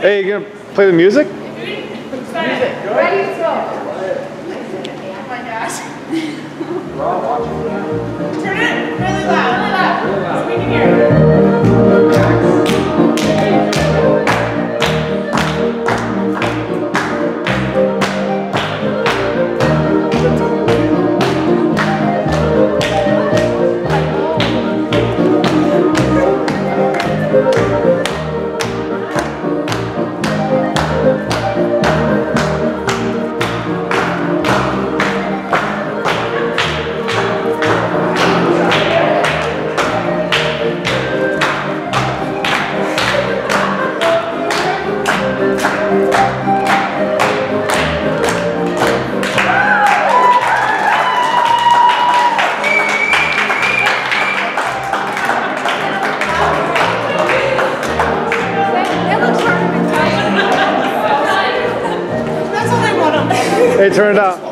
Hey, you gonna play the music? Ready, go. It turned out.